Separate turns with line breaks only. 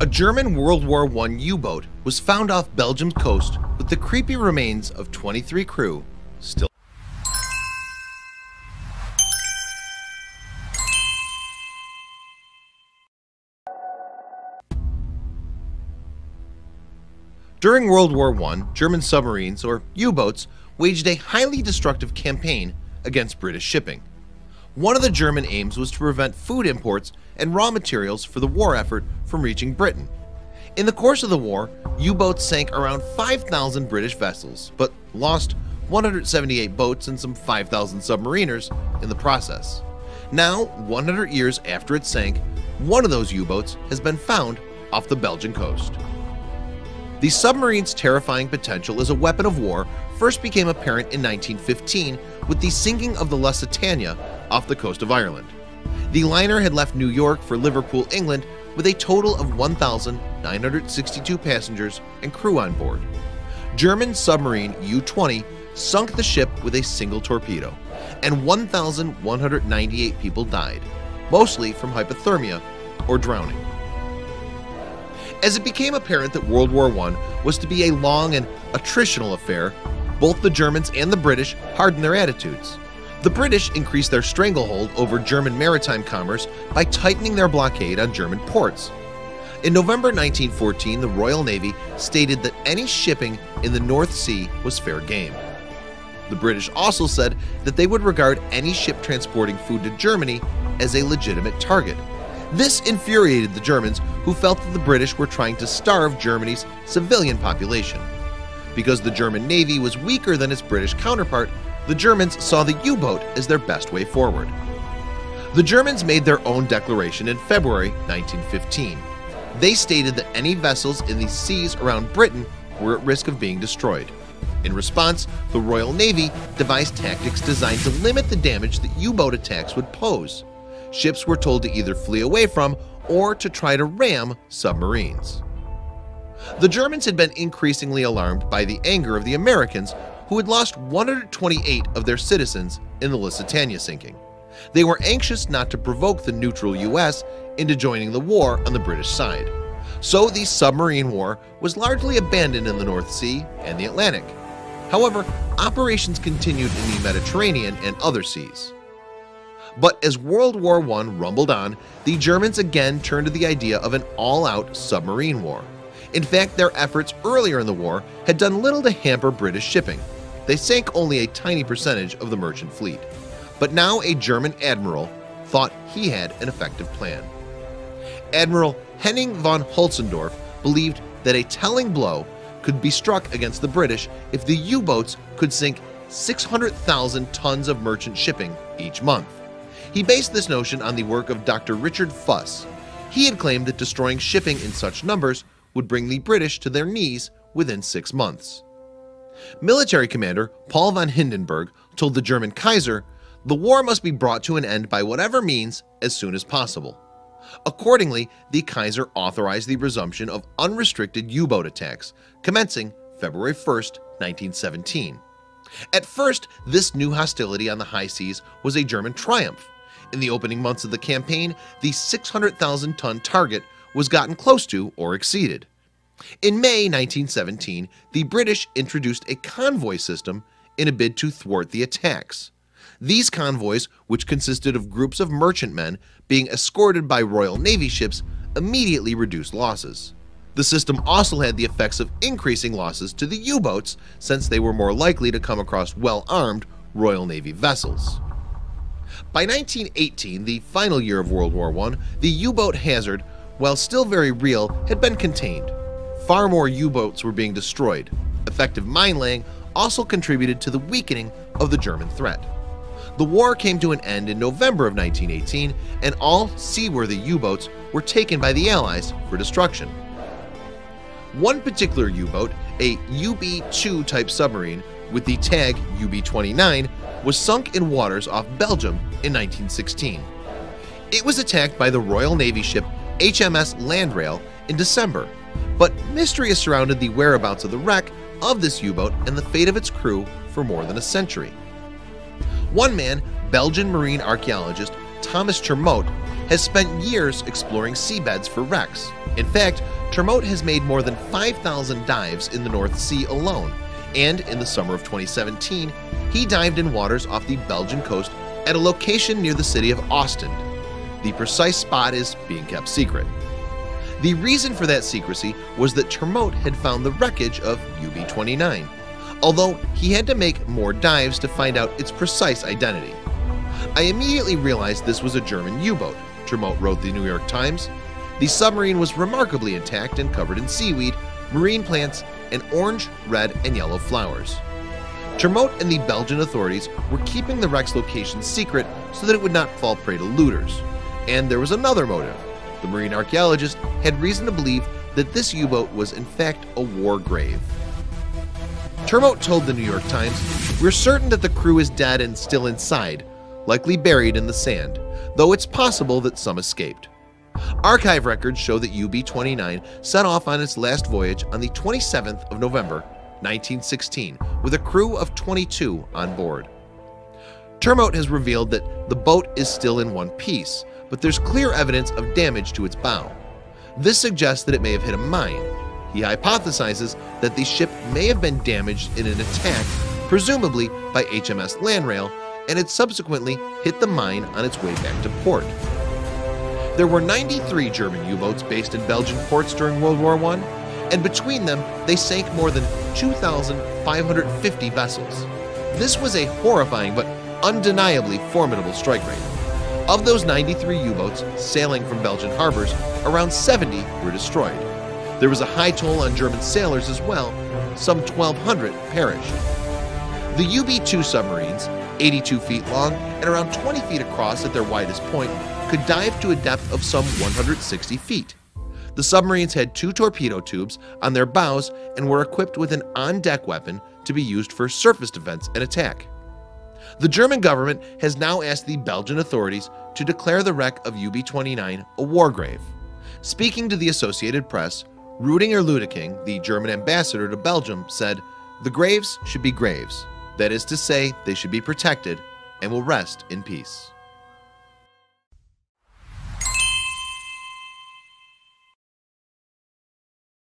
A German World War I U-boat was found off Belgium's coast with the creepy remains of 23 crew still During World War I, German submarines, or U-boats, waged a highly destructive campaign against British shipping. One of the German aims was to prevent food imports and raw materials for the war effort from reaching Britain. In the course of the war, U-boats sank around 5,000 British vessels, but lost 178 boats and some 5,000 submariners in the process. Now, 100 years after it sank, one of those U-boats has been found off the Belgian coast. The submarine's terrifying potential as a weapon of war first became apparent in 1915 with the sinking of the Lusitania off the coast of Ireland. The liner had left New York for Liverpool, England with a total of 1,962 passengers and crew on board. German submarine U-20 sunk the ship with a single torpedo, and 1,198 people died, mostly from hypothermia or drowning. As it became apparent that World War I was to be a long and attritional affair, both the Germans and the British hardened their attitudes. The British increased their stranglehold over German maritime commerce by tightening their blockade on German ports. In November 1914, the Royal Navy stated that any shipping in the North Sea was fair game. The British also said that they would regard any ship transporting food to Germany as a legitimate target this infuriated the Germans who felt that the British were trying to starve Germany's civilian population. Because the German Navy was weaker than its British counterpart, the Germans saw the U-boat as their best way forward. The Germans made their own declaration in February 1915. They stated that any vessels in the seas around Britain were at risk of being destroyed. In response, the Royal Navy devised tactics designed to limit the damage that U-boat attacks would pose ships were told to either flee away from or to try to ram submarines. The Germans had been increasingly alarmed by the anger of the Americans who had lost 128 of their citizens in the Lusitania sinking. They were anxious not to provoke the neutral US into joining the war on the British side. So the submarine war was largely abandoned in the North Sea and the Atlantic. However, operations continued in the Mediterranean and other seas. But as World War I rumbled on, the Germans again turned to the idea of an all-out submarine war. In fact, their efforts earlier in the war had done little to hamper British shipping. They sank only a tiny percentage of the merchant fleet. But now a German admiral thought he had an effective plan. Admiral Henning von Holtzendorff believed that a telling blow could be struck against the British if the U-boats could sink 600,000 tons of merchant shipping each month. He based this notion on the work of Dr. Richard Fuss. He had claimed that destroying shipping in such numbers would bring the British to their knees within six months. Military commander Paul von Hindenburg told the German Kaiser the war must be brought to an end by whatever means as soon as possible. Accordingly, the Kaiser authorized the resumption of unrestricted U-boat attacks, commencing February 1, 1917. At first, this new hostility on the high seas was a German triumph, in the opening months of the campaign, the 600,000-ton target was gotten close to or exceeded. In May 1917, the British introduced a convoy system in a bid to thwart the attacks. These convoys, which consisted of groups of merchantmen being escorted by Royal Navy ships, immediately reduced losses. The system also had the effects of increasing losses to the U-boats since they were more likely to come across well-armed Royal Navy vessels. By 1918, the final year of World War I, the U-boat hazard, while still very real, had been contained. Far more U-boats were being destroyed. Effective mine laying also contributed to the weakening of the German threat. The war came to an end in November of 1918, and all seaworthy U-boats were taken by the Allies for destruction. One particular U-boat, a UB-2 type submarine with the tag UB-29, was sunk in waters off Belgium in 1916. It was attacked by the Royal Navy ship HMS Landrail in December, but mystery has surrounded the whereabouts of the wreck of this U-boat and the fate of its crew for more than a century. One man, Belgian marine archaeologist Thomas Termote, has spent years exploring seabeds for wrecks. In fact, Termote has made more than 5,000 dives in the North Sea alone, and in the summer of 2017, he dived in waters off the Belgian coast at a location near the city of Ostend. The precise spot is being kept secret. The reason for that secrecy was that Termote had found the wreckage of UB-29, although he had to make more dives to find out its precise identity. I immediately realized this was a German U-boat, Termote wrote the New York Times. The submarine was remarkably intact and covered in seaweed, marine plants, and orange, red, and yellow flowers. Termote and the Belgian authorities were keeping the wreck's location secret so that it would not fall prey to looters. And there was another motive. The marine archaeologist had reason to believe that this U-boat was in fact a war grave. Termote told the New York Times, We're certain that the crew is dead and still inside, likely buried in the sand, though it's possible that some escaped. Archive records show that UB-29 set off on its last voyage on the 27th of November 1916 with a crew of 22 on board. Termote has revealed that the boat is still in one piece, but there's clear evidence of damage to its bow. This suggests that it may have hit a mine. He hypothesizes that the ship may have been damaged in an attack, presumably by HMS Landrail, and it subsequently hit the mine on its way back to port. There were 93 German U-boats based in Belgian ports during World War I, and between them they sank more than 2,550 vessels. This was a horrifying but undeniably formidable strike rate. Of those 93 U-boats sailing from Belgian harbors, around 70 were destroyed. There was a high toll on German sailors as well, some 1,200 perished. The UB-2 submarines, 82 feet long and around 20 feet across at their widest point, could dive to a depth of some 160 feet. The submarines had two torpedo tubes on their bows and were equipped with an on-deck weapon to be used for surface defense and attack. The German government has now asked the Belgian authorities to declare the wreck of UB-29 a war grave. Speaking to the Associated Press, Rudiger Ludeking, the German ambassador to Belgium, said, The graves should be graves. That is to say, they should be protected and will rest in peace.